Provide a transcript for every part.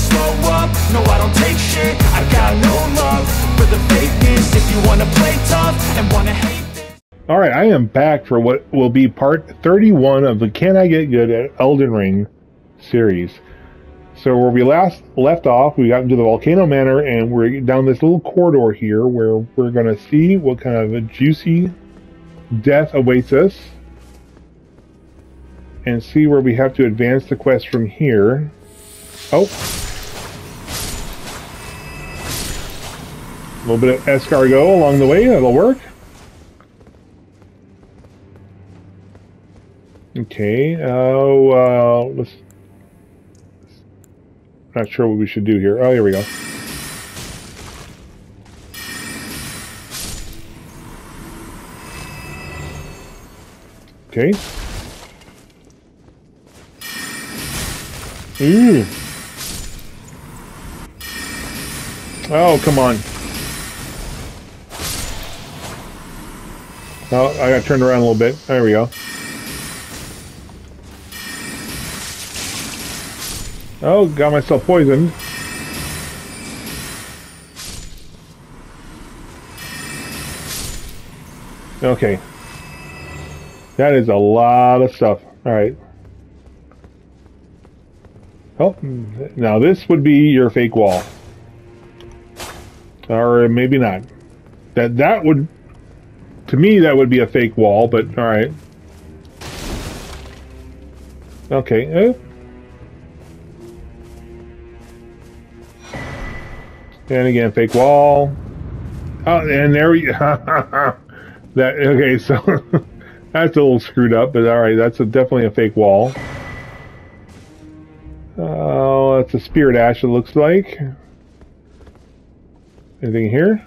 never slow up, no I don't take shit I got no love for the fakeness If you wanna play tough and wanna hate Alright, I am back for what will be part 31 of the Can I Get Good at Elden Ring series. So where we last left off, we got into the Volcano Manor and we're down this little corridor here where we're going to see what kind of a juicy death awaits us and see where we have to advance the quest from here. Oh. Little bit of escargot along the way, that'll work. Okay, uh, uh, let's... Not sure what we should do here. Oh, here we go. Okay. Ooh. Oh, come on. Oh, I got turned around a little bit. There we go. Oh, got myself poisoned. Okay. That is a lot of stuff. Alright. Oh, now this would be your fake wall. Or maybe not. That that would to me that would be a fake wall, but alright. Okay. Uh, And again, fake wall. Oh, and there we that okay, so that's a little screwed up, but all right, that's a, definitely a fake wall. Oh, that's a spirit ash. It looks like. Anything here?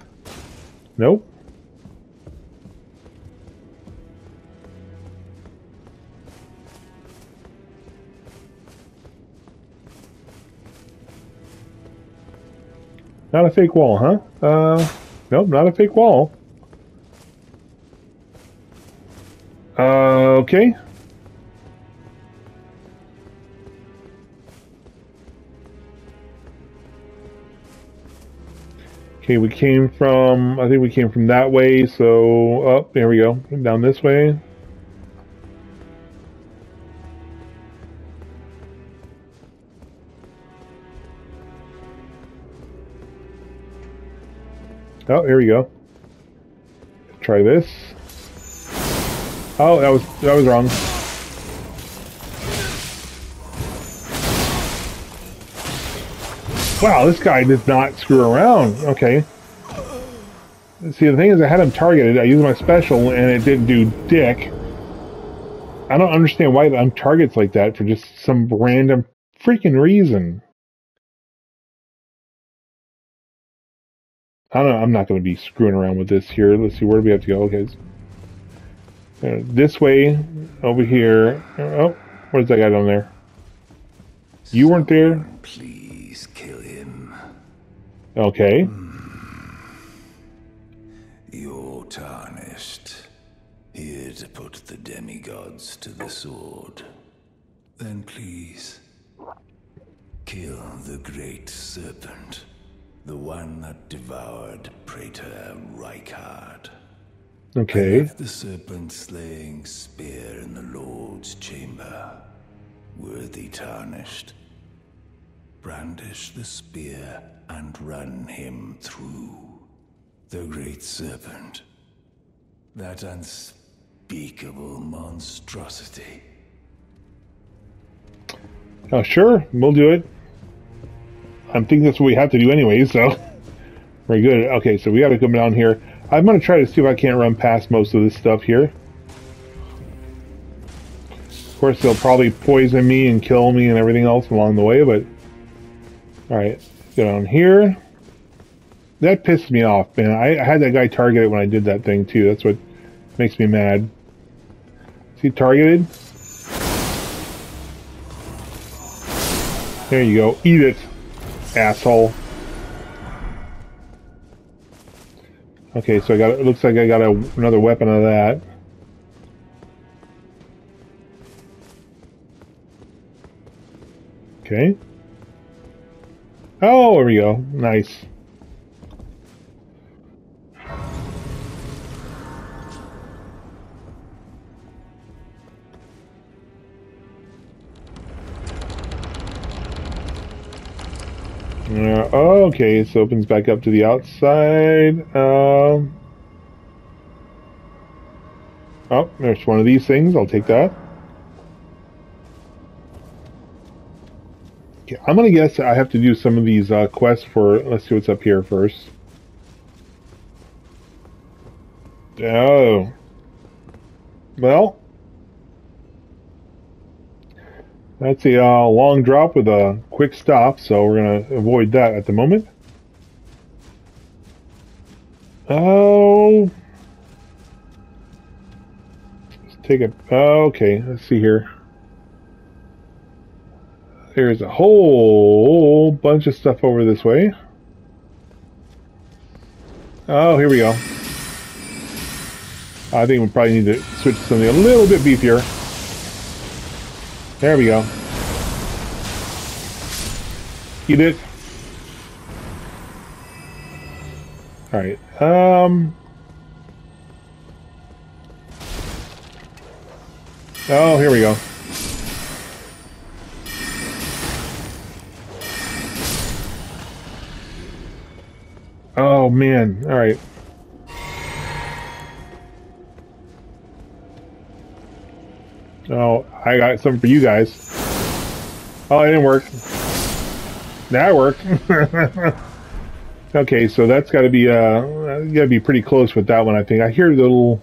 Nope. Not a fake wall, huh? Uh, nope, not a fake wall. Uh, okay. Okay, we came from, I think we came from that way, so, up, oh, there we go, down this way. Oh, here we go. Try this. Oh, that was that was wrong. Wow, this guy did not screw around. Okay. See, the thing is, I had him targeted. I used my special, and it didn't do dick. I don't understand why I'm targets like that for just some random freaking reason. I don't I'm not going to be screwing around with this here. Let's see, where do we have to go? Okay. Uh, this way, over here. Oh, where's that guy down there? You weren't there? Please kill him. Okay. You're tarnished. Here to put the demigods to the sword. Then please, kill the great serpent. The one that devoured Praetor Rykard. Okay. the serpent slaying spear in the Lord's chamber. Worthy tarnished. Brandish the spear and run him through. The great serpent. That unspeakable monstrosity. Oh, sure. We'll do it. I'm thinking that's what we have to do anyway, so very good. Okay, so we got to come down here. I'm to try to see if I can't run past most of this stuff here. Of course, they'll probably poison me and kill me and everything else along the way, but... Alright, go down here. That pissed me off, man. I, I had that guy targeted when I did that thing, too. That's what makes me mad. Is he targeted? There you go. Eat it asshole. Okay, so I got. It looks like I got a, another weapon of that. Okay. Oh, there we go. Nice. Uh, okay, so opens back up to the outside. Um, oh, there's one of these things. I'll take that. Okay, I'm gonna guess I have to do some of these uh, quests for. Let's see what's up here first. Oh. Well, that's a uh, long drop with a quick stop, so we're gonna avoid that at the moment. Oh. Let's take a. Oh, okay, let's see here. There's a whole bunch of stuff over this way. Oh, here we go. I think we probably need to switch to something a little bit beefier. There we go. You did? Alright, um... Oh, here we go. Oh man, alright. Oh, I got something for you guys. Oh, it didn't work. That worked. okay, so that's got to be uh, got to be pretty close with that one. I think I hear the little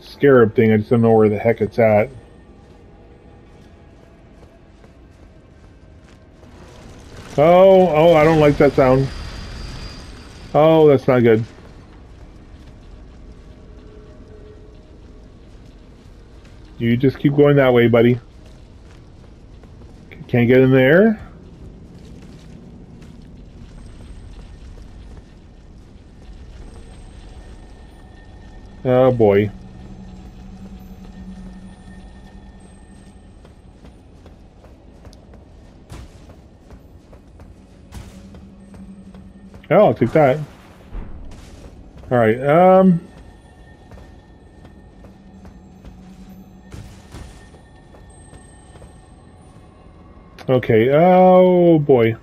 scarab thing. I just don't know where the heck it's at. Oh, oh, I don't like that sound. Oh, that's not good. You just keep going that way, buddy. Can't get in there. Oh boy. Oh, I'll take that. Alright, um... Okay, oh boy.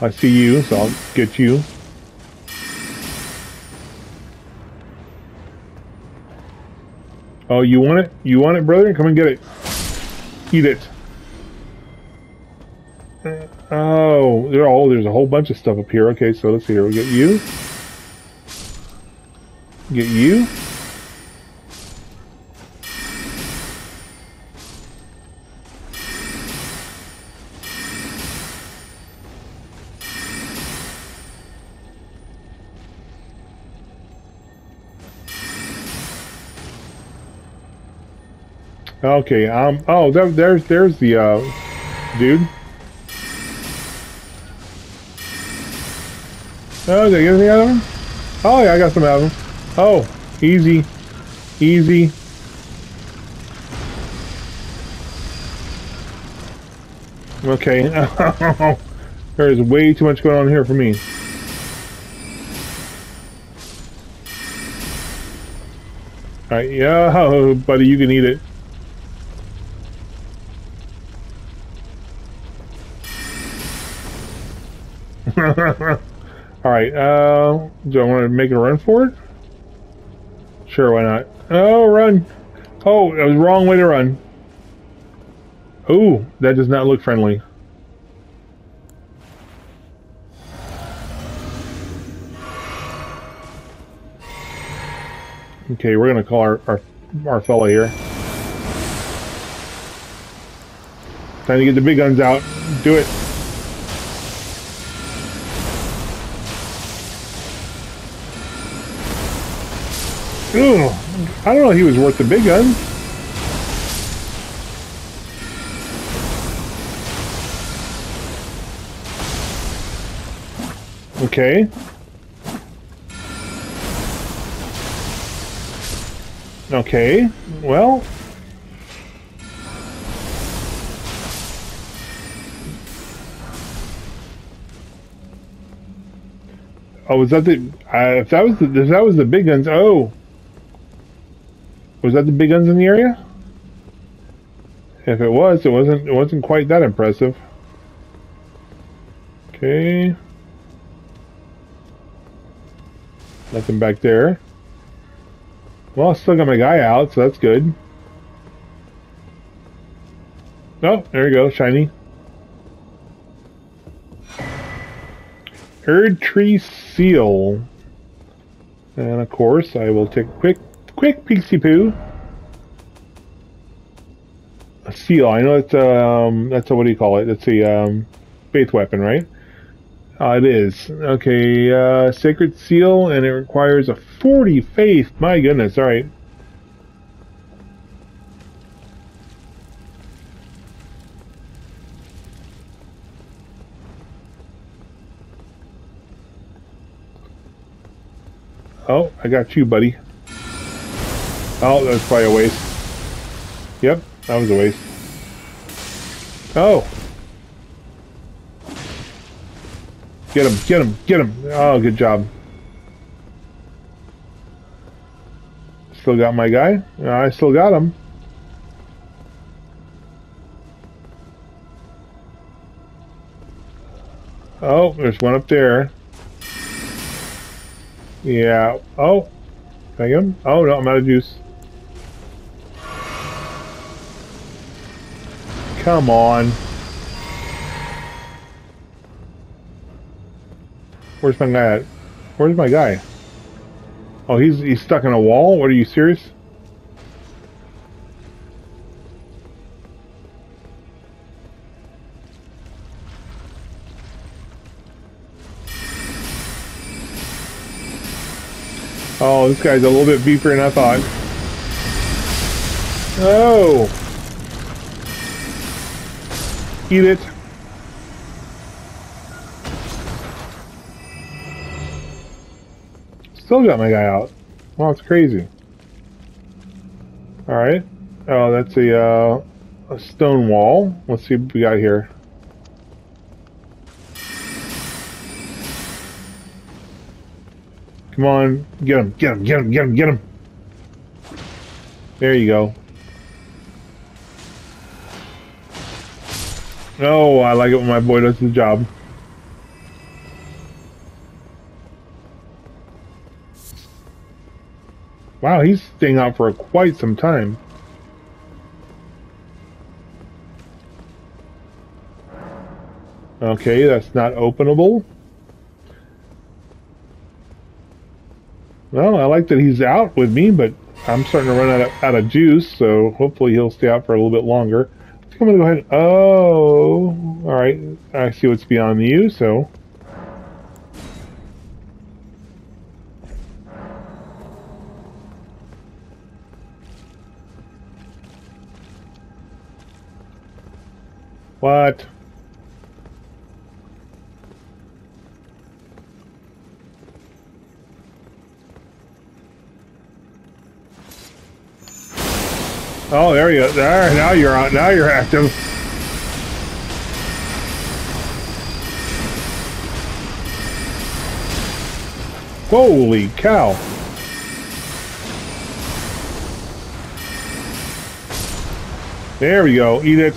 I see you, so I'll get you. Oh, you want it? You want it, brother? Come and get it. Eat it. Oh, there. Oh, there's a whole bunch of stuff up here. Okay, so let's see here. We get you. Get you. Okay. Um. Oh, there, there's there's the uh, dude. Oh, did I get anything out of him? Oh yeah, I got some out of him. Oh, easy, easy. Okay. there is way too much going on here for me. Alright, yeah, buddy, you can eat it. Alright, uh, do I want to make a run for it? Sure, why not? Oh, run! Oh, it was wrong way to run. Ooh, that does not look friendly. Okay, we're gonna call our, our, our fella here. Time to get the big guns out. Do it. Ugh, I don't know if he was worth the big gun. Okay. Okay, well... Oh, was that the? Uh, if that was the, if that was the big guns. Oh, was that the big guns in the area? If it was, it wasn't. It wasn't quite that impressive. Okay. Nothing back there. Well, I still got my guy out, so that's good. Oh, there you go, shiny. Erdtree Seal. And of course, I will take a quick, quick peeksy poo. A seal. I know it's um, that's a what do you call it? It's a um, faith weapon, right? Uh, it is. Okay, uh, Sacred Seal, and it requires a 40 faith. My goodness, alright. Oh, I got you, buddy. Oh, that was probably a waste. Yep, that was a waste. Oh. Get him, get him, get him. Oh, good job. Still got my guy. I still got him. Oh, there's one up there. Yeah. Oh. Get him? Oh, no, I'm out of juice. Come on. Where's my guy at? Where's my guy? Oh, he's he's stuck in a wall? What, are you serious? Oh, this guy's a little bit beefier than I thought. Oh! Eat it. Still got my guy out. Wow, it's crazy. Alright. Oh, that's a, uh, a stone wall. Let's see what we got here. Come on, get him, get him, get him, get him, get him. There you go. Oh, I like it when my boy does his job. Wow, he's staying out for quite some time. Okay, that's not openable. Well, I like that he's out with me, but I'm starting to run out of, out of juice, so hopefully he'll stay out for a little bit longer. I'm to go ahead. Oh, all right. I see what's beyond you, so. What? Oh, there you. There, now you're on. Now you're active. Holy cow. There we go. Eat it.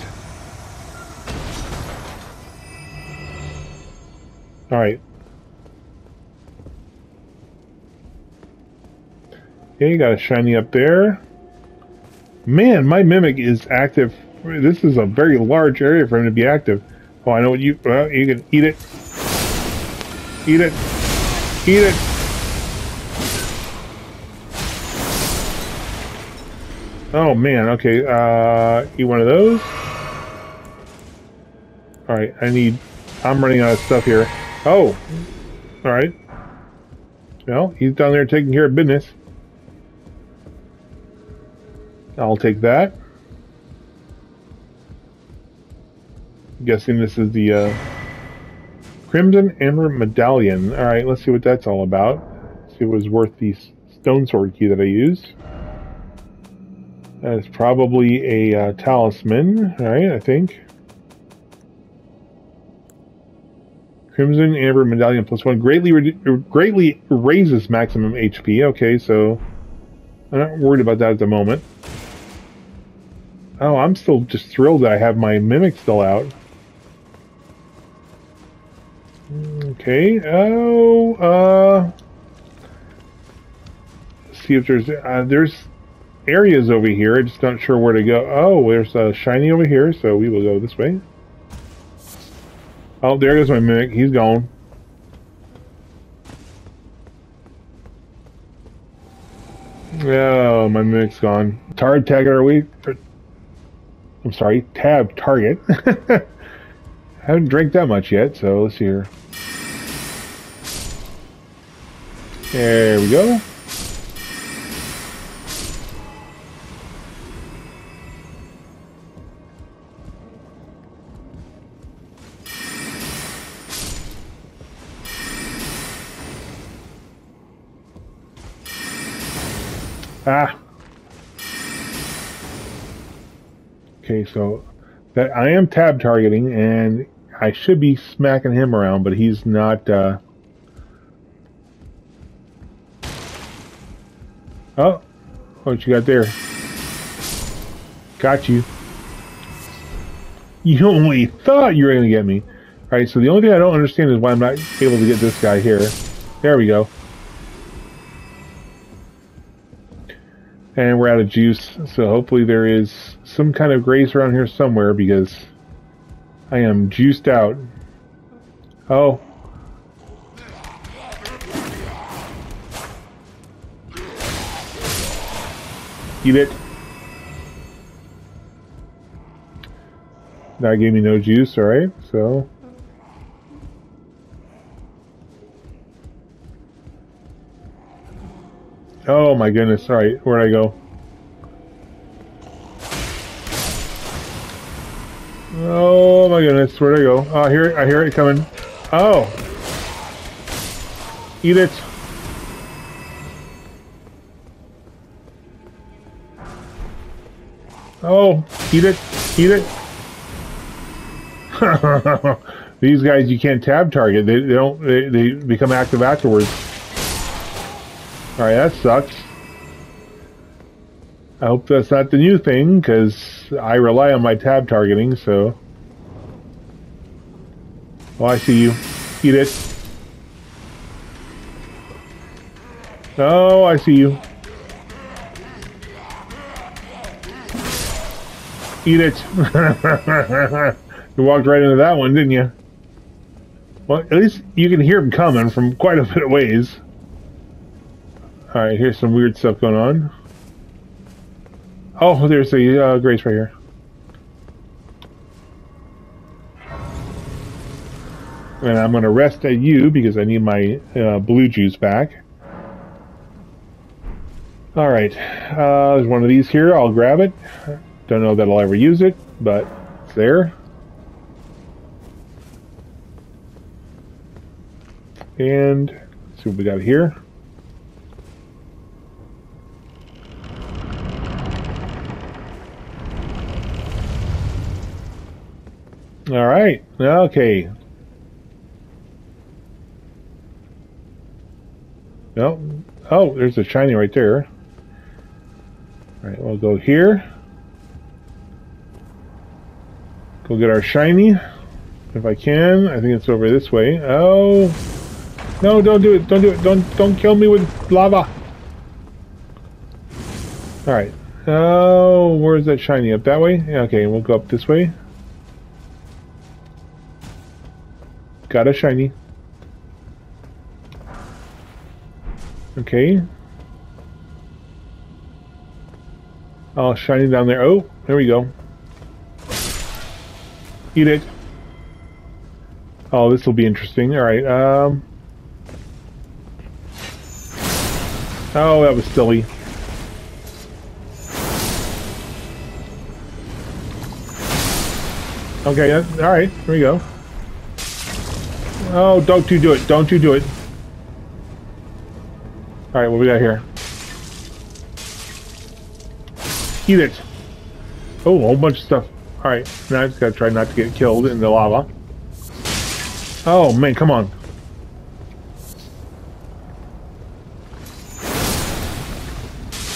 All right. Okay, you got a shiny up there. Man, my mimic is active. This is a very large area for him to be active. Oh, I know what you. Well, you can eat it. Eat it. Eat it. Oh man. Okay. Uh, eat one of those. All right. I need. I'm running out of stuff here. Oh. All right. Well, he's down there taking care of business. I'll take that. I'm guessing this is the uh, Crimson Amber Medallion. Alright, let's see what that's all about. See if it was worth the stone sword key that I used. That is probably a uh, talisman, alright, I think. Crimson Amber Medallion plus one greatly greatly raises maximum HP. Okay, so I'm not worried about that at the moment. Oh, I'm still just thrilled that I have my Mimic still out. Okay. Oh, uh, see if there's uh, there's areas over here. I'm just not sure where to go. Oh, there's a shiny over here, so we will go this way. Oh, there goes my mimic. He's gone. Oh, my mimic's gone. Tar tag are we? I'm sorry, tab target. haven't drank that much yet, so let's see here. There we go. Ah. Okay, so that I am tab targeting, and I should be smacking him around, but he's not. Uh... Oh, what you got there? Got you. You only thought you were going to get me. All right, so the only thing I don't understand is why I'm not able to get this guy here. There we go. And we're out of juice, so hopefully there is some kind of grace around here somewhere because I am juiced out. Oh. Eat it. That gave me no juice, alright, so... Oh my goodness, alright, where'd I go? Oh my goodness, where'd I go? Ah, oh, here, I hear it coming. Oh! Eat it! Oh, eat it, eat it. These guys you can't tab target. They, they don't. They, they become active afterwards. All right, that sucks. I hope that's not the new thing because I rely on my tab targeting. So, oh, I see you. Eat it. Oh, I see you. Eat it. you walked right into that one, didn't you? Well, at least you can hear them coming from quite a bit of ways. Alright, here's some weird stuff going on. Oh, there's a uh, Grace right here. And I'm going to rest at you because I need my uh, blue juice back. Alright, uh, there's one of these here. I'll grab it. Don't know that I'll ever use it, but it's there. And see what we got here. All right. Okay. No. Oh, there's a shiny right there. All right, we'll go here. Go get our shiny. If I can. I think it's over this way. Oh. No, don't do it. Don't do it. Don't don't kill me with lava. Alright. Oh, where's that shiny? Up that way? Okay, we'll go up this way. Got a shiny. Okay. Oh, shiny down there. Oh, there we go. Eat it. Oh, this will be interesting. All right. Um. Oh, that was silly. Okay. All right. Here we go. Oh, don't you do it. Don't you do it. Alright, what we got here? Eat it. Oh, a whole bunch of stuff. Alright, now I just gotta try not to get killed in the lava. Oh, man, come on.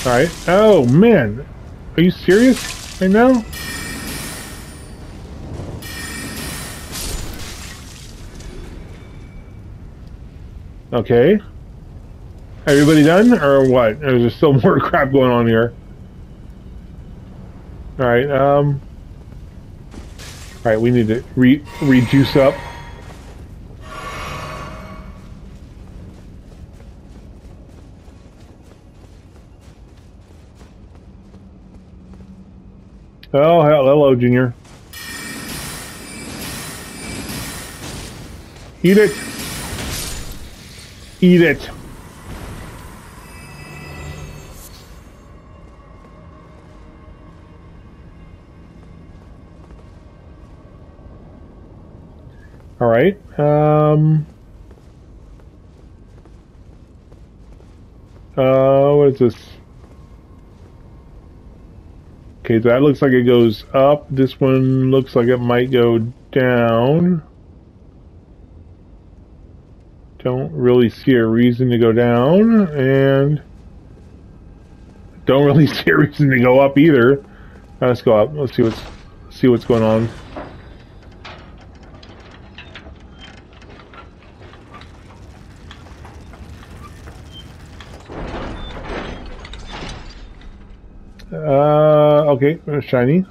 Alright. Oh, man. Are you serious right now? Okay. Everybody done, or what? There's still more crap going on here. Alright, um... Alright, we need to re rejuice up. Oh, hello, Junior. Eat it. Eat it. All right. Um. Uh, what is this? Okay, that looks like it goes up. This one looks like it might go down. Don't really see a reason to go down, and don't really see a reason to go up either. Let's go up. Let's see what's see what's going on. Uh, okay, shiny.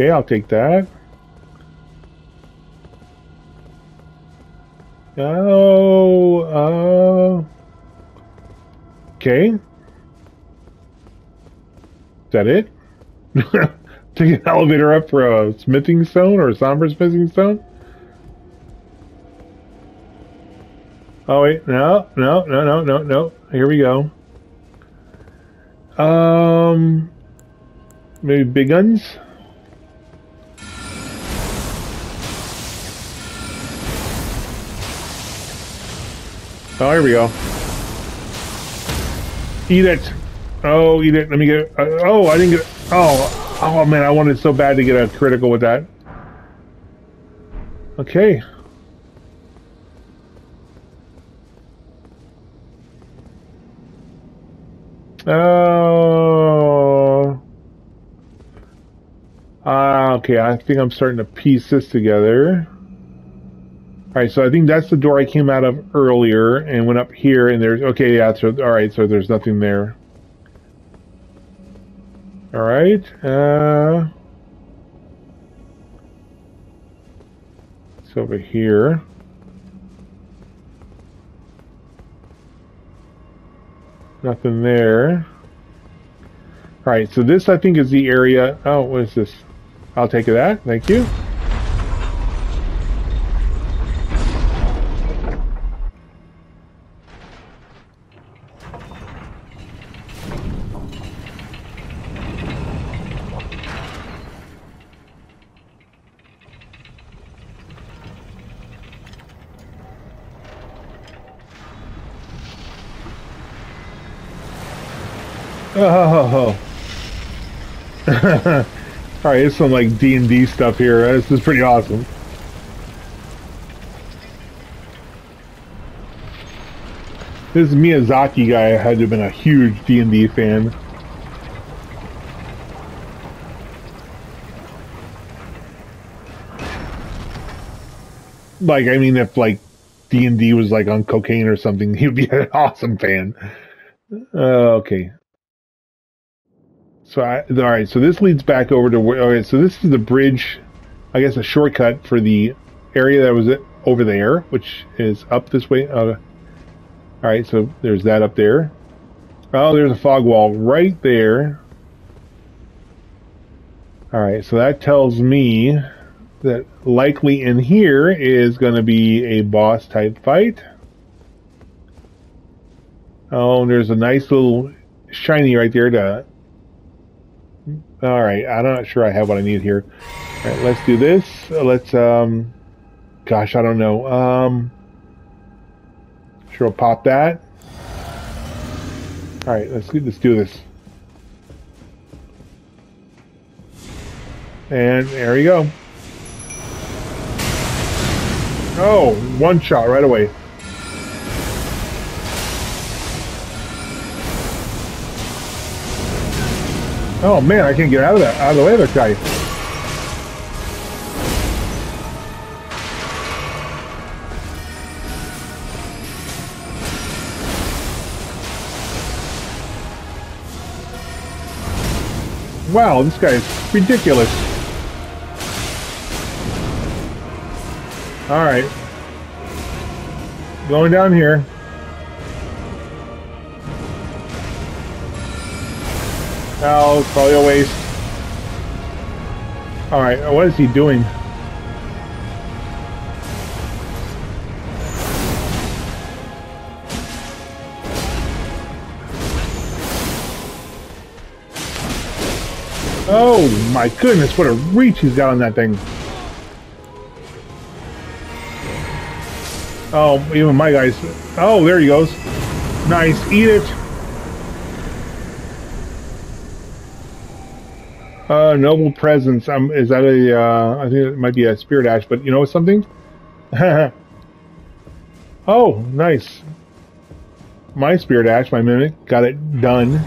Okay, I'll take that. Oh, uh, okay. Is that it? Take an elevator up for a smithing stone or a somber smithing stone? Oh wait, no, no, no, no, no, no. Here we go. Um, maybe big guns. Oh, here we go. Eat it. Oh, eat it. Let me get. Uh, oh, I didn't get. Oh, oh man, I wanted so bad to get a critical with that. Okay. Oh. Uh, okay, I think I'm starting to piece this together. Alright, so I think that's the door I came out of earlier and went up here and there's... Okay, yeah, so... Alright, so there's nothing there. Alright, uh... It's over here. Nothing there. Alright, so this I think is the area... Oh, what is this? I'll take that, thank you. Oh. All right, it's some like D and D stuff here. This is pretty awesome. This Miyazaki guy had to have been a huge D and D fan. Like, I mean, if like D and D was like on cocaine or something, he'd be an awesome fan. Uh, okay, so I, all right, so this leads back over to where. Okay, so this is the bridge, I guess a shortcut for the area that was over there, which is up this way. Uh, all right, so there's that up there. Oh, there's a fog wall right there. All right, so that tells me that likely in here is going to be a boss type fight. Oh, there's a nice little shiny right there to all right, I'm not sure I have what I need here. All right, let's do this. Let's, um, gosh, I don't know. Um, sure, we'll pop that. All right, let's let's do this. And there you go. Oh, one shot right away. Oh man, I can't get out of that out of the way of that guy. Wow, this guy is ridiculous. Alright. Going down here. Oh, it's probably a waste. Alright, what is he doing? Oh my goodness, what a reach he's got on that thing. Oh, even my guys. Oh, there he goes. Nice, eat it. Uh, noble presence. Um, is that a? Uh, I think it might be a spirit ash, but you know something? oh, nice. My spirit ash, my mimic, got it done.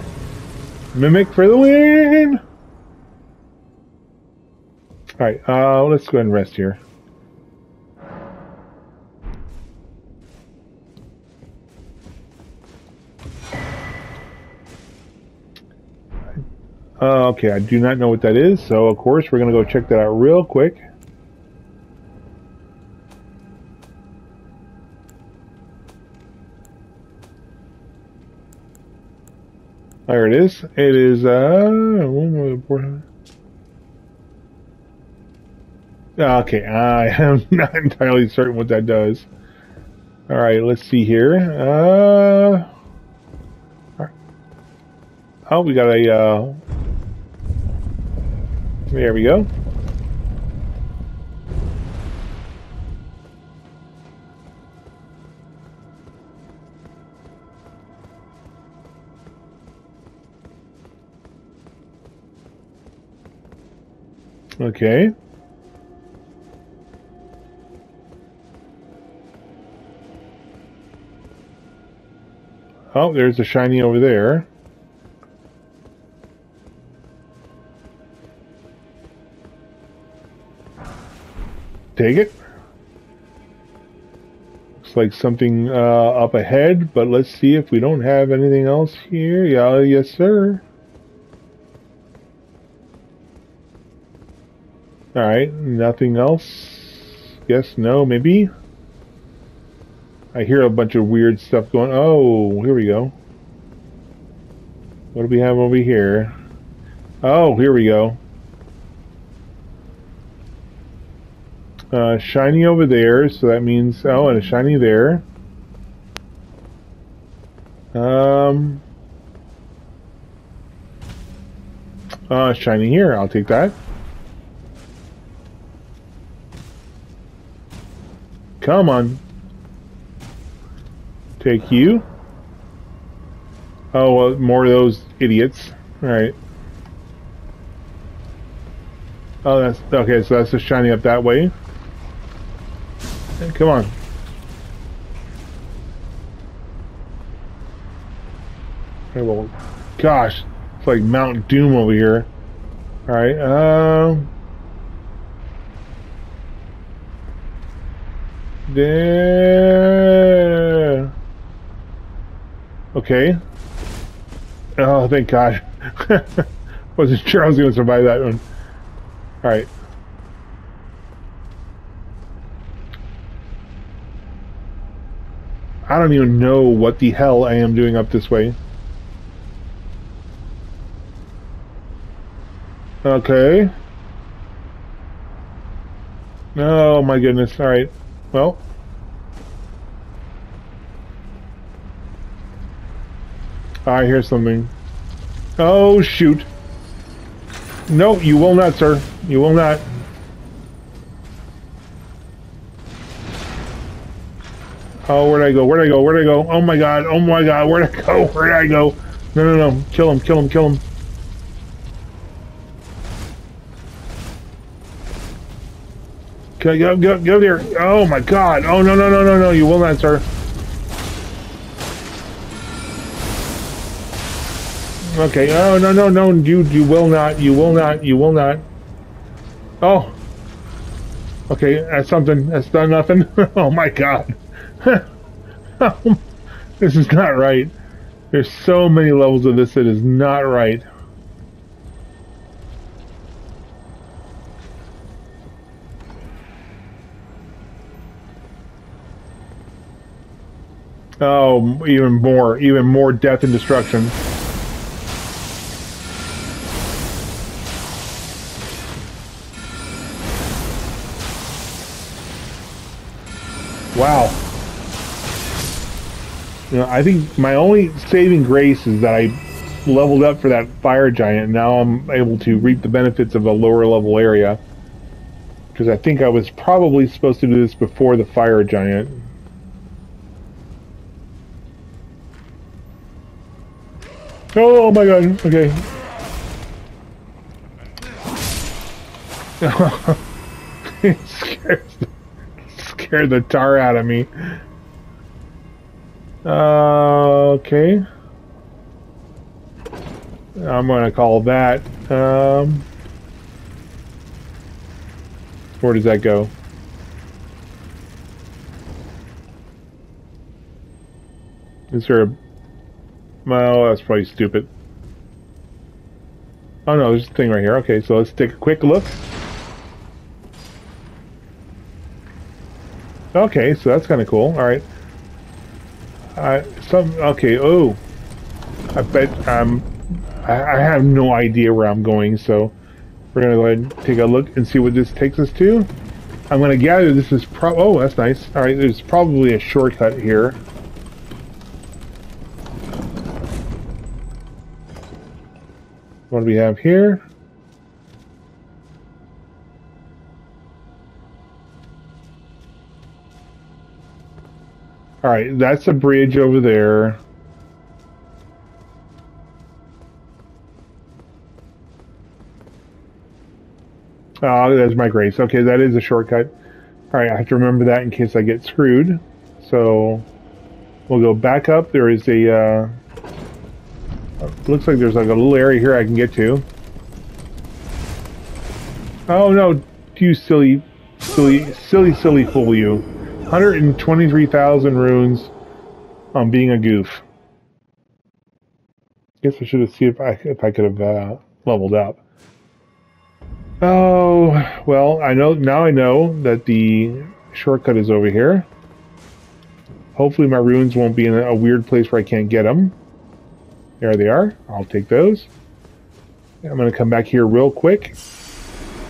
Mimic for the win. All right, uh, let's go ahead and rest here. Uh, okay, I do not know what that is, so of course we're going to go check that out real quick. There it is. It is, uh, okay, I am not entirely certain what that does. Alright, let's see here. Uh, oh, we got a, uh, there we go. Okay. Oh, there's a shiny over there. Take it. Looks like something uh, up ahead, but let's see if we don't have anything else here. Yeah, yes, sir. Alright, nothing else. Yes, no, maybe. I hear a bunch of weird stuff going. Oh, here we go. What do we have over here? Oh, here we go. Uh, shiny over there, so that means, oh, and a shiny there. Um, uh, shiny here, I'll take that. Come on. Take you. Oh, well, more of those idiots. Alright. Oh, that's, okay, so that's just shiny up that way. Come on. Okay, well, gosh, it's like Mount Doom over here. All right. Um. There. Okay. Oh, thank God. Wasn't sure I was going to survive that one. All right. I don't even know what the hell I am doing up this way. Okay. Oh my goodness. Alright. Well. I hear something. Oh shoot. No, you will not, sir. You will not. Oh, where'd I go? Where'd I go? Where'd I go? Oh my god, oh my god, where'd I go? Where'd I go? No, no, no. Kill him, kill him, kill him. Okay, go, go, go there. Oh my god. Oh, no, no, no, no, no. You will not, sir. Okay. Oh, no, no, no. You, you will not. You will not. You will not. Oh. Okay, that's something. That's done nothing. oh my god. this is not right. There's so many levels of this that is not right. Oh, even more, even more death and destruction. Wow. You know, I think my only saving grace is that I leveled up for that fire giant. Now I'm able to reap the benefits of a lower level area. Because I think I was probably supposed to do this before the fire giant. Oh my god, okay. it scares, scared the tar out of me. Uh, okay. I'm going to call that. Um, where does that go? Is there a... Well, that's probably stupid. Oh no, there's a thing right here. Okay, so let's take a quick look. Okay, so that's kind of cool. All right. Uh, some okay. Oh, I bet um, I, I have no idea where I'm going. So we're gonna go ahead and take a look and see what this takes us to. I'm gonna gather this is pro. Oh, that's nice. All right, there's probably a shortcut here. What do we have here? All right, that's a bridge over there. Oh, there's my grace. Okay, that is a shortcut. All right, I have to remember that in case I get screwed. So we'll go back up. There is a. Uh, looks like there's like a little area here I can get to. Oh no, you silly, silly, silly, silly fool you. 123,000 runes on being a goof. Guess I should have seen if I if I could have uh, leveled up. Oh well, I know now. I know that the shortcut is over here. Hopefully, my runes won't be in a weird place where I can't get them. There they are. I'll take those. I'm going to come back here real quick.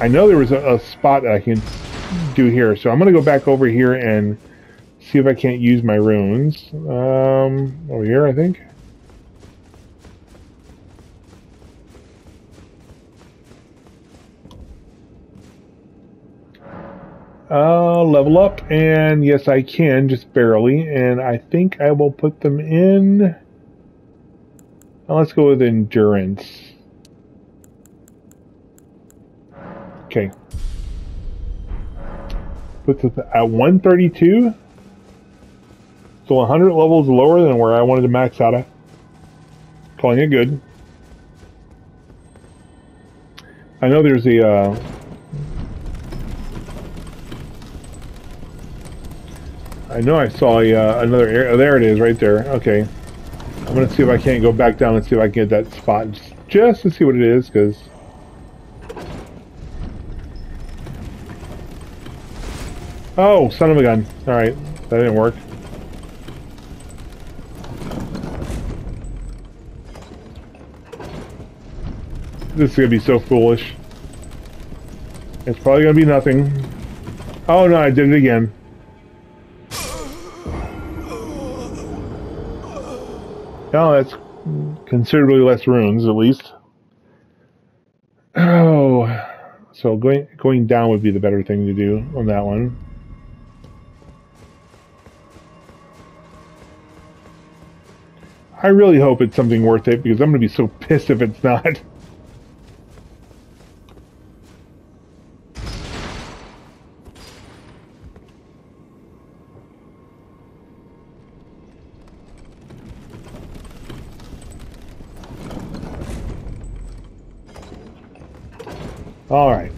I know there was a, a spot that I can do here. So I'm going to go back over here and see if I can't use my runes. Um, over here, I think. Uh, level up, and yes, I can, just barely. And I think I will put them in. Let's go with endurance. Puts us at 132. So 100 levels lower than where I wanted to max out at. Calling it good. I know there's a... Uh, I know I saw a, uh, another area. Oh, there it is, right there. Okay. I'm going to see if I can't go back down and see if I can get that spot just to see what it is, because... Oh, son of a gun. Alright, that didn't work. This is gonna be so foolish. It's probably gonna be nothing. Oh no, I did it again. Oh, that's considerably less runes, at least. Oh, so going going down would be the better thing to do on that one. I really hope it's something worth it because I'm going to be so pissed if it's not. All right.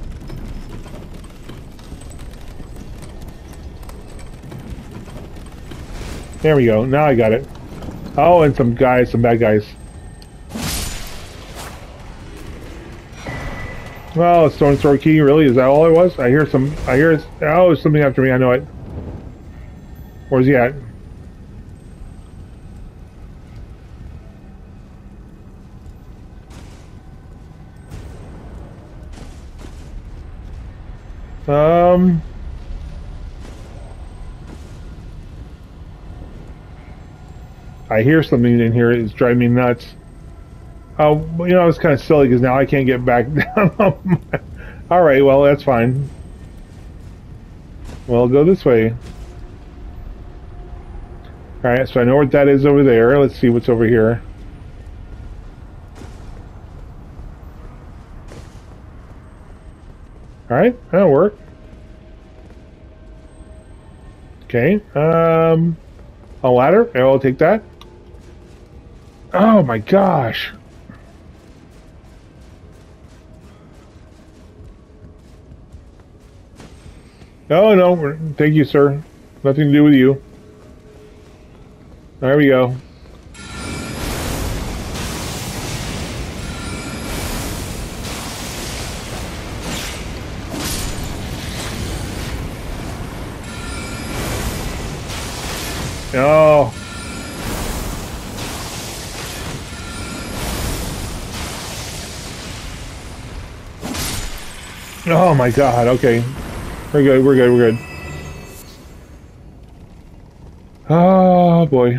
There we go. Now I got it. Oh, and some guys, some bad guys. Oh, stone sword key. Really? Is that all it was? I hear some. I hear. Oh, there's something after me. I know it. Where's he at? Um. I hear something in here. It's driving me nuts. Oh, you know, it's kind of silly because now I can't get back down. All right, well, that's fine. Well, go this way. All right, so I know what that is over there. Let's see what's over here. All right, that'll work. Okay, um, a ladder. I'll take that. Oh my gosh. Oh no, thank you, sir. Nothing to do with you. There we go. Oh my god, okay. We're good, we're good, we're good. Oh boy.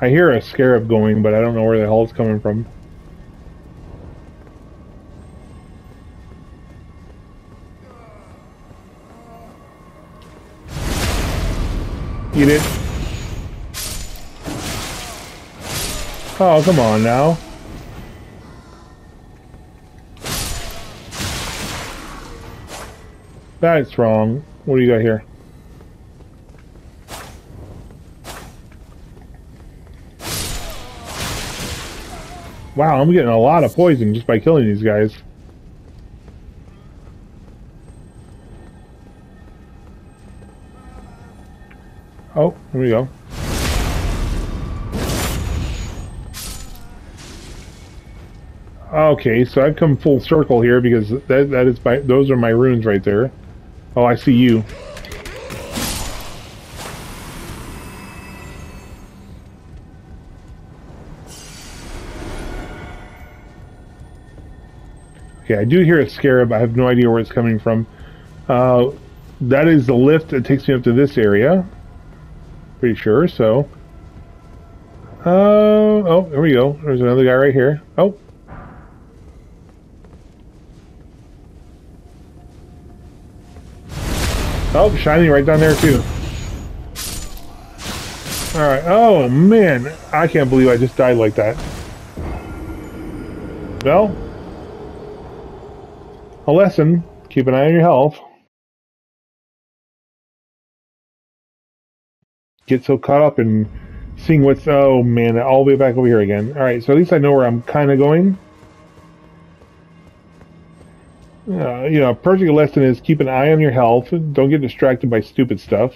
I hear a scarab going, but I don't know where the hell it's coming from. Eat it. Oh, come on now. That's wrong. What do you got here? Wow, I'm getting a lot of poison just by killing these guys. Oh, here we go. Okay, so I've come full circle here because that that is my those are my runes right there. Oh, I see you. Okay, I do hear a scarab. I have no idea where it's coming from. Uh, that is the lift that takes me up to this area. Pretty sure, so... Uh, oh, there we go. There's another guy right here. Oh. Oh, shiny right down there too. Alright, oh man, I can't believe I just died like that. Well, a lesson, keep an eye on your health. Get so caught up in seeing what's, oh man, all the way back over here again. Alright, so at least I know where I'm kind of going. Uh, you know, a perfect lesson is keep an eye on your health. Don't get distracted by stupid stuff.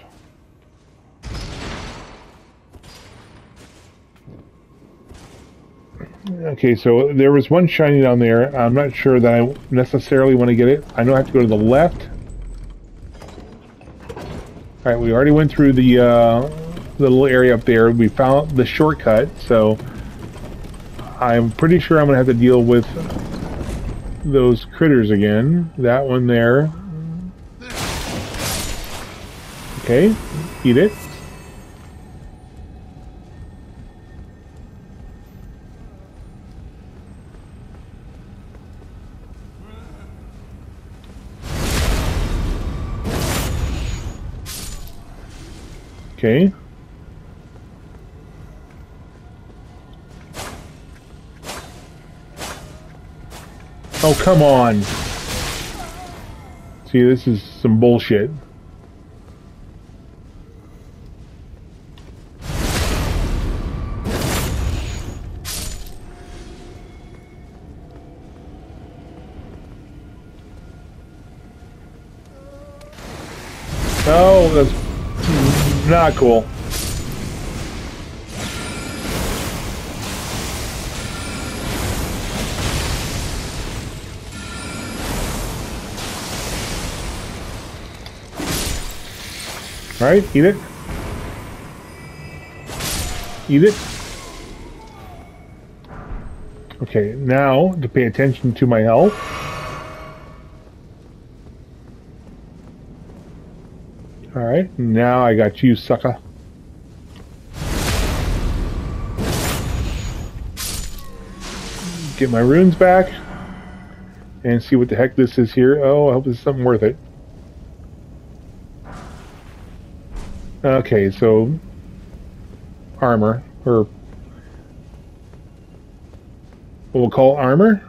Okay, so there was one shiny down there. I'm not sure that I necessarily want to get it. I know I have to go to the left. Alright, we already went through the, uh, the little area up there. We found the shortcut, so I'm pretty sure I'm going to have to deal with those critters again. That one there. Okay, eat it. Okay. Oh, come on. See, this is some bullshit. Oh, that's not cool. All right, eat it. Eat it. Okay, now to pay attention to my health. Alright, now I got you, sucker. Get my runes back. And see what the heck this is here. Oh, I hope this is something worth it. Okay, so... Armor. Or... What we'll call armor.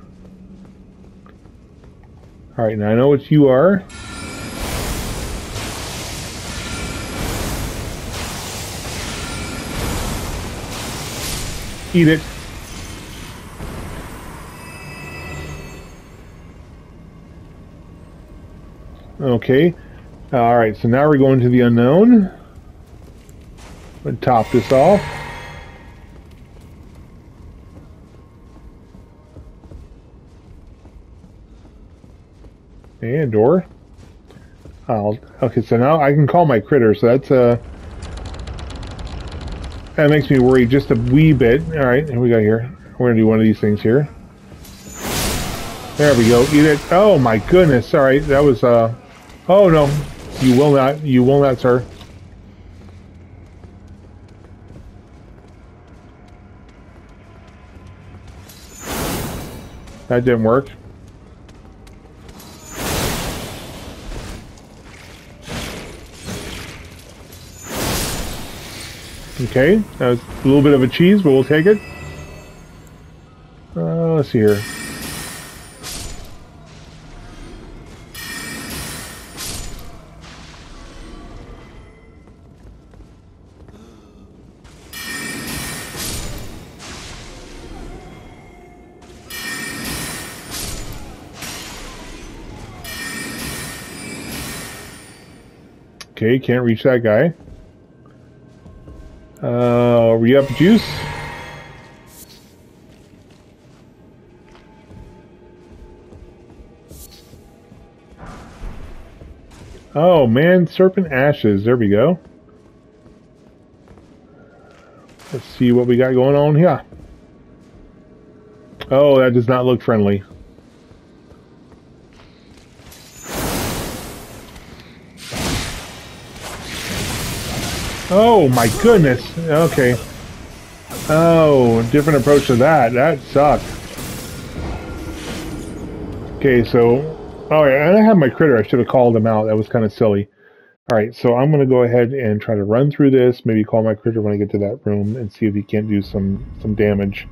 Alright, now I know what you are. Eat it. Okay. Alright, so now we're going to the unknown. Let's top this off. And door. I'll, okay, so now I can call my critter, so that's uh that makes me worry just a wee bit. Alright, here we go here. We're gonna do one of these things here. There we go. Eat it. Oh my goodness. Alright, that was uh oh no. You will not you will not, sir. That didn't work. Okay, that's a little bit of a cheese, but we'll take it. Uh, let's see here. Okay, can't reach that guy. Uh, re-up juice. Oh man, serpent ashes. There we go. Let's see what we got going on here. Oh, that does not look friendly. Oh my goodness. Okay. Oh, different approach to that. That sucked. Okay, so oh yeah, and I have my critter. I should have called him out. That was kind of silly. All right, so I'm going to go ahead and try to run through this. Maybe call my critter when I get to that room and see if he can't do some some damage.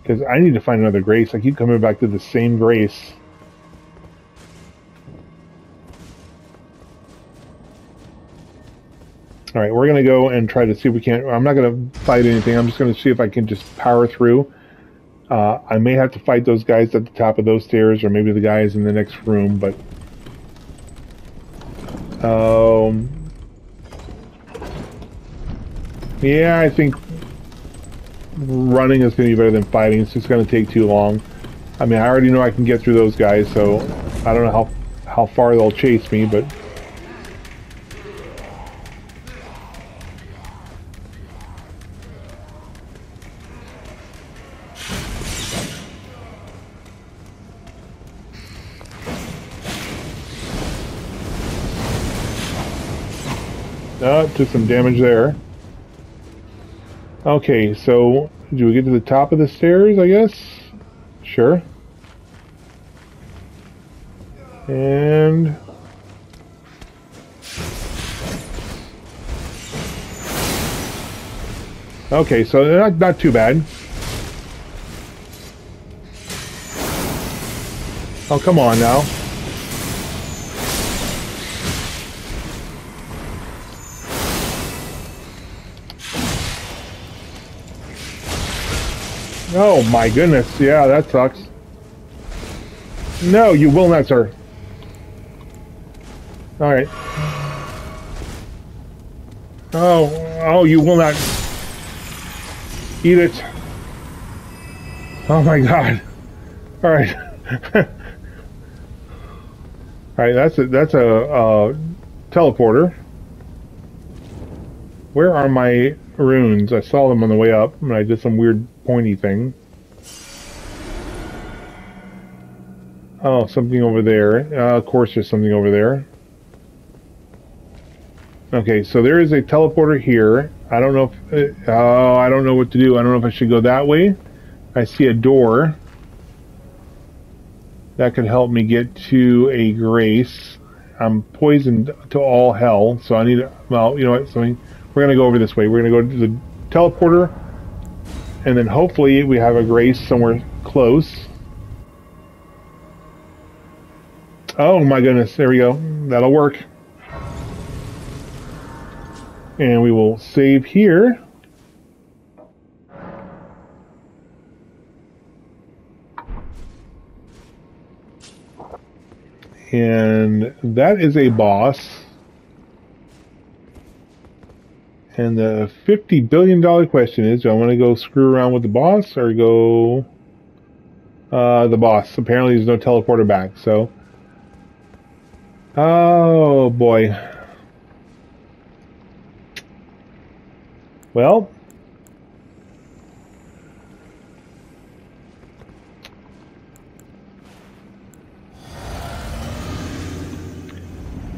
Because I need to find another grace. I keep coming back to the same grace All right, we're going to go and try to see if we can't. I'm not going to fight anything. I'm just going to see if I can just power through. Uh, I may have to fight those guys at the top of those stairs, or maybe the guys in the next room. But um, yeah, I think running is going to be better than fighting. It's just going to take too long. I mean, I already know I can get through those guys, so I don't know how how far they'll chase me, but. Uh, took some damage there. Okay, so do we get to the top of the stairs, I guess? Sure. And... Okay, so not, not too bad. Oh, come on now. Oh my goodness, yeah, that sucks. No, you will not, sir. Alright. Oh, oh, you will not eat it. Oh my god. Alright. Alright, that's a, that's a, uh, teleporter. Where are my runes? I saw them on the way up, and I did some weird pointy thing. Oh, something over there. Uh, of course, there's something over there. Okay, so there is a teleporter here. I don't know if... Uh, oh, I don't know what to do. I don't know if I should go that way. I see a door. That could help me get to a grace. I'm poisoned to all hell, so I need. Well, you know what? So we're going to go over this way. We're going to go to the teleporter, and then hopefully we have a grace somewhere close. Oh my goodness, there we go. That'll work. And we will save here. And that is a boss. And the $50 billion question is, do I want to go screw around with the boss or go uh, the boss? Apparently there's no teleporter back, so... Oh, boy. Well...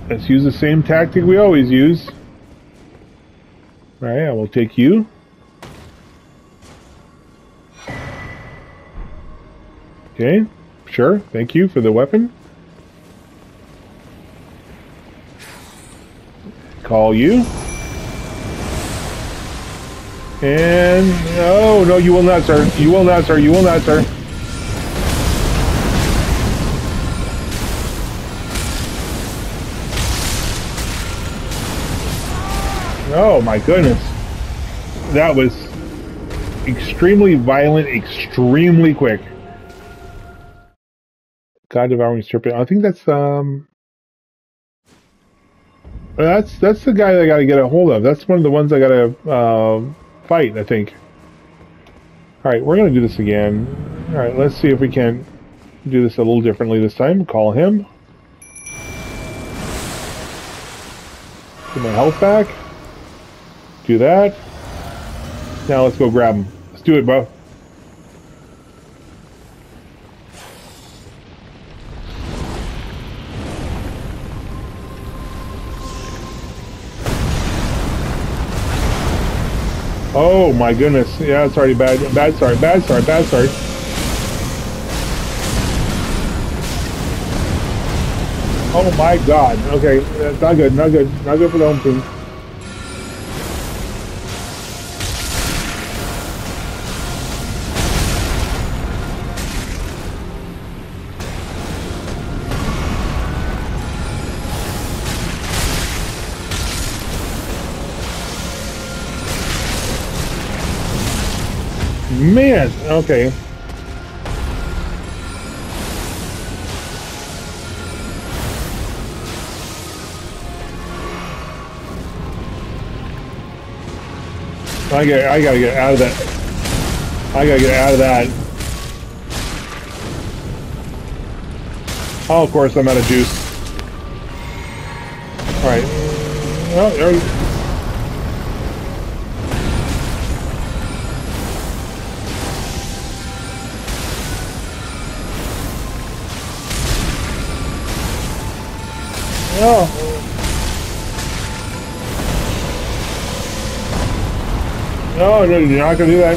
Let's use the same tactic we always use. Alright, I will take you. Okay, sure, thank you for the weapon. Call you. And, oh, no, you will not, sir. You will not, sir. You will not, sir. Oh my goodness. That was extremely violent, extremely quick. God devouring serpent. I think that's um that's that's the guy I gotta get a hold of. That's one of the ones I gotta uh, fight, I think. Alright, we're gonna do this again. Alright, let's see if we can do this a little differently this time. Call him. Get my health back. Do that. Now let's go grab him. Let's do it, bro. Oh my goodness. Yeah, it's already bad. Bad sorry, bad sorry, bad sorry. Oh my god. Okay, that's not good, not good. Not good for the home team. Man, okay. I get I gotta get out of that. I gotta get out of that. Oh, of course, I'm out of juice. Alright. Well, oh, there No. No, no, you're not gonna do that.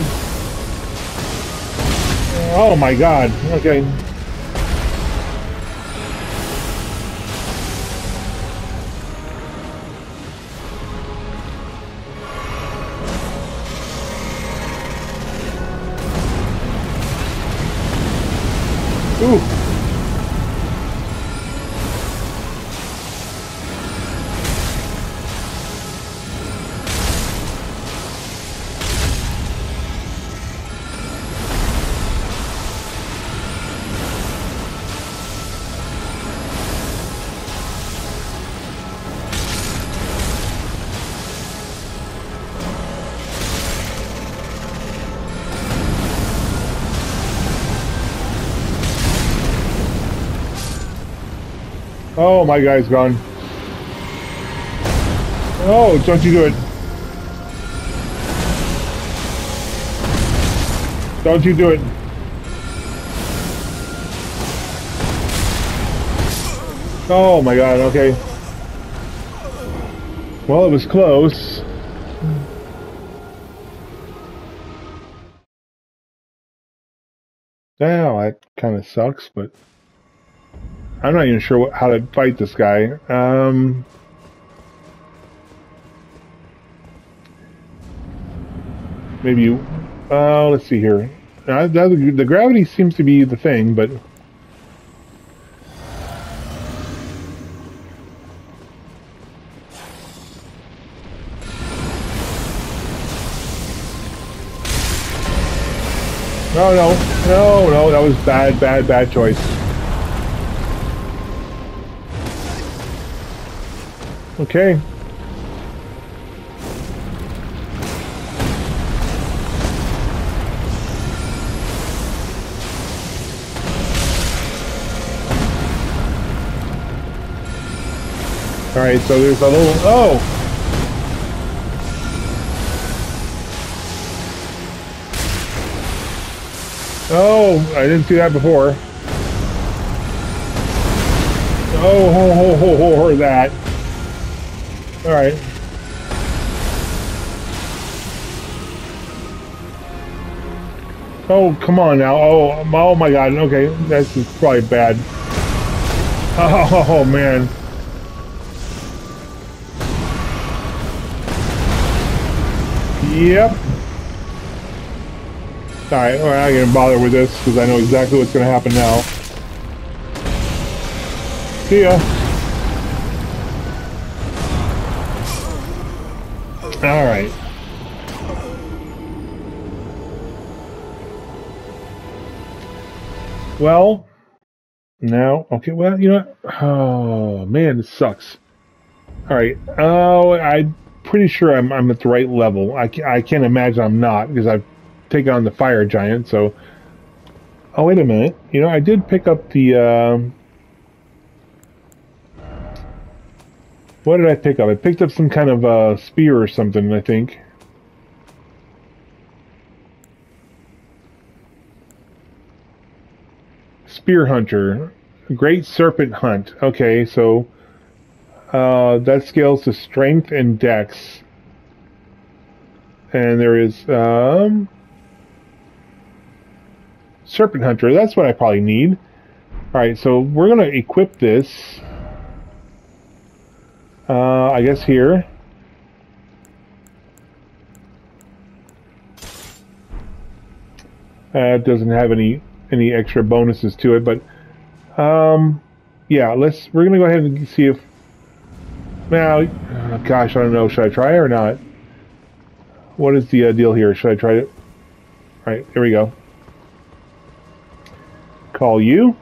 Oh my god. Okay. Oh, my guy's gone. Oh, don't you do it. Don't you do it. Oh my god, okay. Well, it was close. Now that kind of sucks, but I'm not even sure what, how to fight this guy. Um, maybe you. Uh, let's see here. Uh, the, the gravity seems to be the thing, but No, no, no, no, that was bad, bad, bad choice. Okay. Alright, so there's a little... Oh! Oh, I didn't see that before. Oh, ho, ho, ho, ho, ho, that. Alright. Oh, come on now. Oh, oh my god. Okay, this is probably bad. Oh, man. Yep. Alright, I'm not gonna bother with this because I know exactly what's gonna happen now. See ya. Alright. Well, now, okay, well, you know what? Oh, man, this sucks. Alright, oh, I'm pretty sure I'm, I'm at the right level. I, I can't imagine I'm not because I've taken on the fire giant, so... Oh, wait a minute. You know, I did pick up the, um... What did I pick up? I picked up some kind of uh, spear or something, I think. Spear Hunter. Great Serpent Hunt. Okay, so uh, that scales to Strength and Dex. And there is um, Serpent Hunter. That's what I probably need. Alright, so we're going to equip this. Uh, I guess here. It doesn't have any any extra bonuses to it, but um, yeah, let's. We're gonna go ahead and see if. Now, uh, gosh, I don't know. Should I try it or not? What is the uh, deal here? Should I try it? All right, here we go. Call you.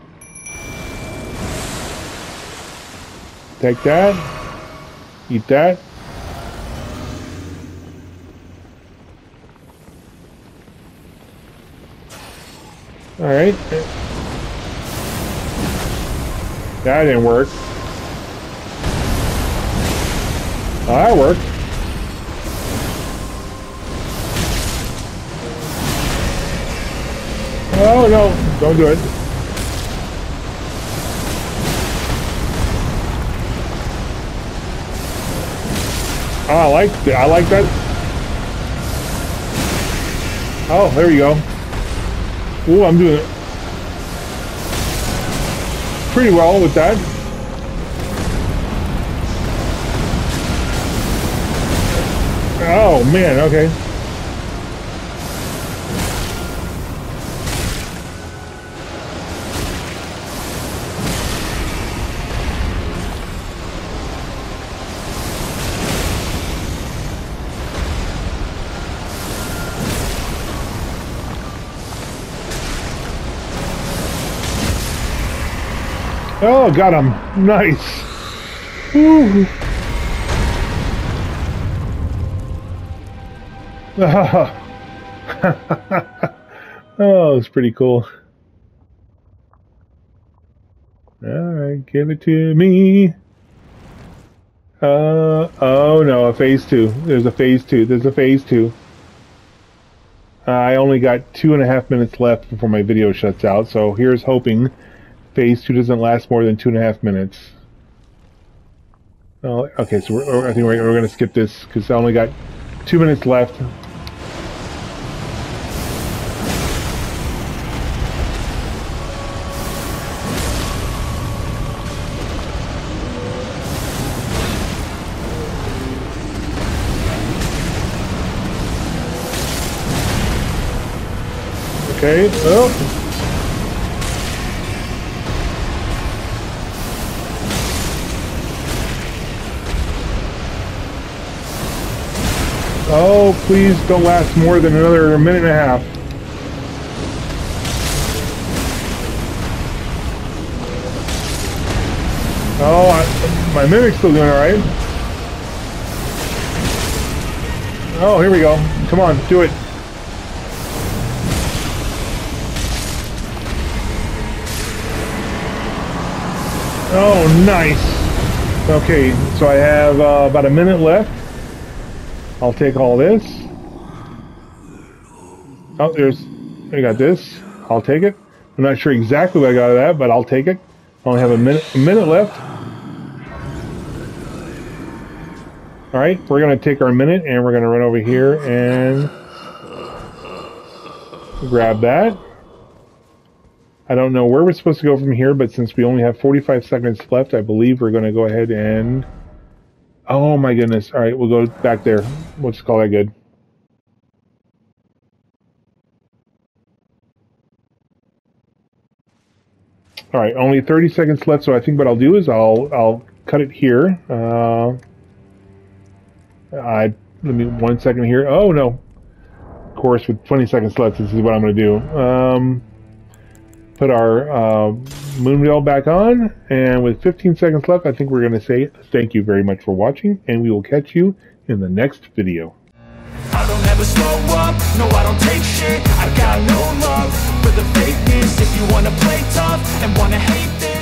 Take that. Eat that. Alright. That didn't work. Oh, that worked. Oh no, don't do it. Oh, I like that. I like that. Oh, there you go. Oh, I'm doing pretty well with that. Oh man, okay. Oh, got him. Nice. Woo. oh, it's pretty cool. Alright, give it to me. Uh, oh no, a phase two. There's a phase two. There's a phase two. I only got two and a half minutes left before my video shuts out, so here's hoping phase two doesn't last more than two and a half minutes. Oh, okay, so we're, I think we're, we're going to skip this because I only got two minutes left. Okay, oh. Oh, please don't last more than another minute and a half. Oh, I, my mimic's still doing alright. Oh, here we go. Come on, do it. Oh, nice. Okay, so I have uh, about a minute left. I'll take all this. Oh, there's, I got this. I'll take it. I'm not sure exactly what I got of that, but I'll take it. I only have a minute, a minute left. All right, we're gonna take our minute and we're gonna run over here and grab that. I don't know where we're supposed to go from here, but since we only have 45 seconds left, I believe we're to go ahead and... Oh my goodness. All right, we'll go back there. We'll just call that good. All right, only 30 seconds left, so I think what I'll do is I'll I'll cut it here. Uh, I let me one second here. Oh no, of course, with 20 seconds left, this is what I'm going to do. Um, put our uh, Moonveil back on, and with 15 seconds left, I think we're going to say thank you very much for watching, and we will catch you in the next video. I don't ever slow up, no I don't take shit. I got no love for the fakeness. If you wanna play tough and wanna hate this